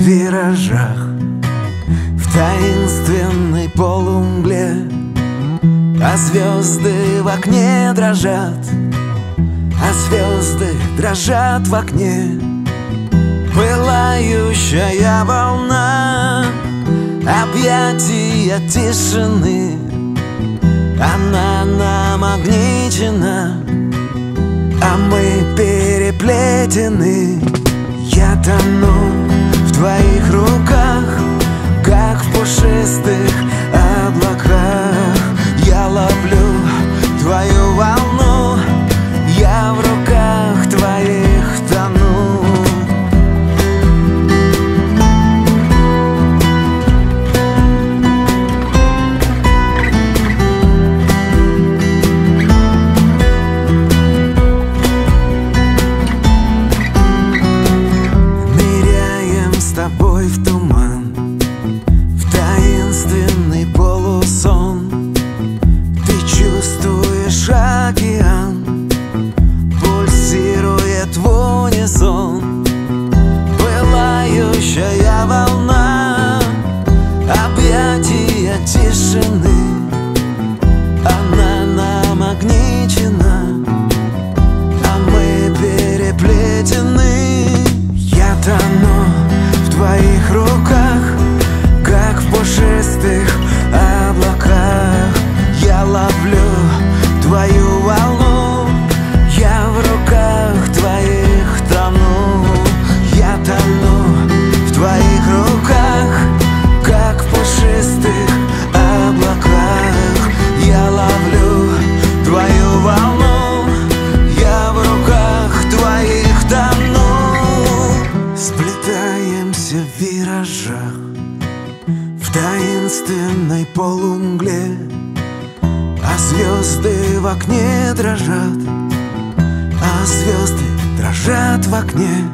виражах В таинственной полумгле. А звезды в окне дрожат А звезды дрожат в окне. Пылающая волна Объятия тишины. Она намагничена А мы переплетены. Я тону в твоих руках Как в пушистых тобой в туман В таинственный полусон. Ты чувствуешь океан Пульсирует в унисон. Пылающая волна Объятия тишины таинственной полумгле А звезды в окне дрожат А звезды дрожат в окне